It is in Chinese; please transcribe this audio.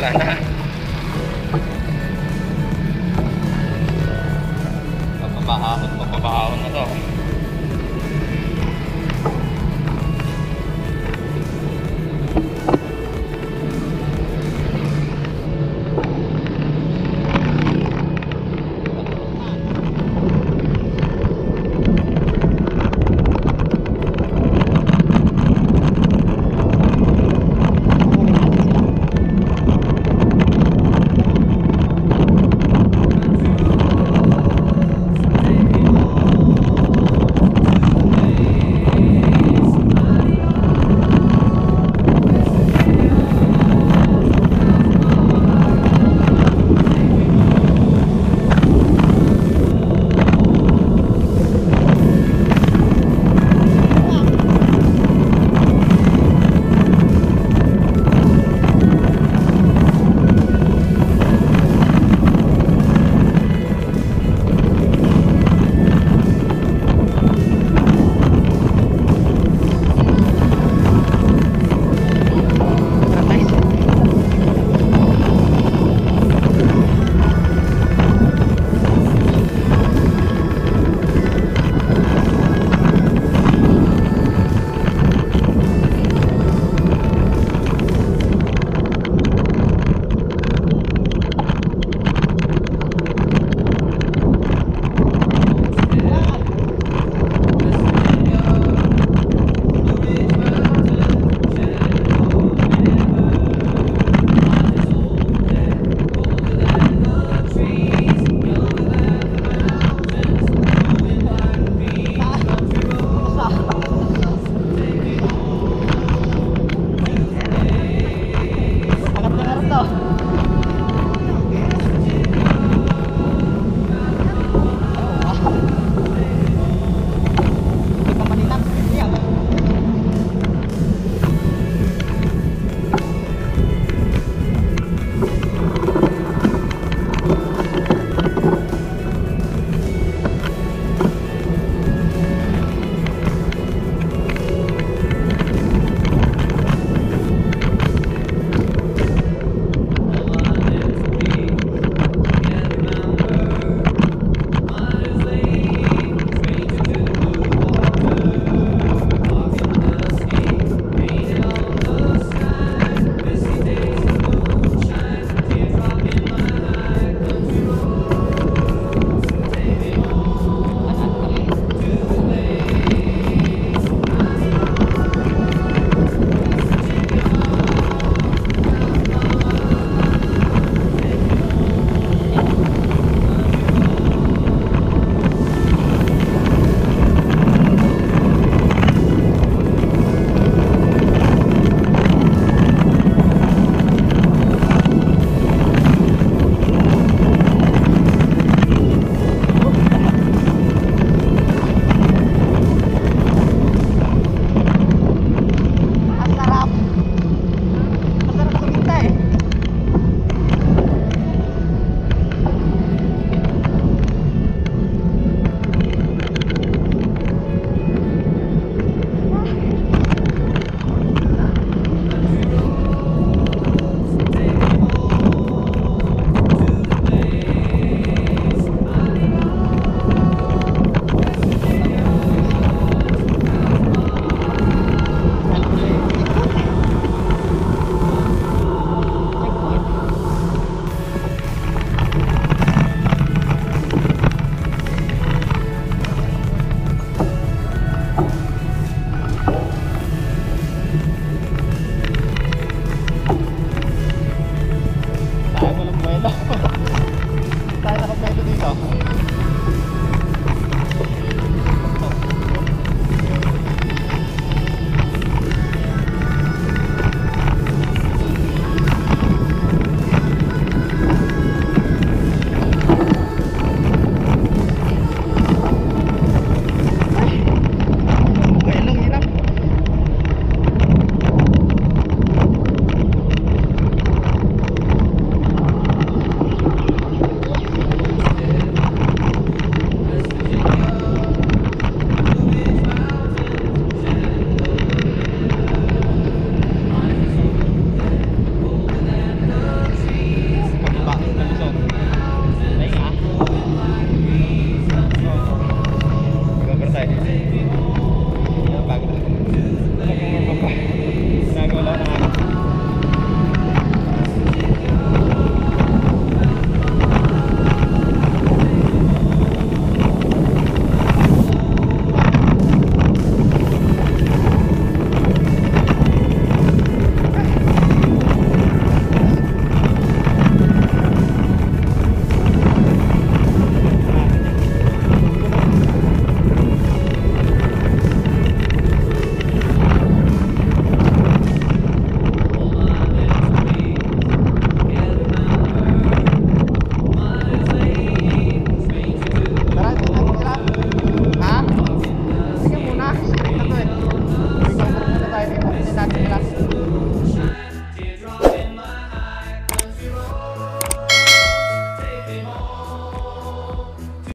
Là nó.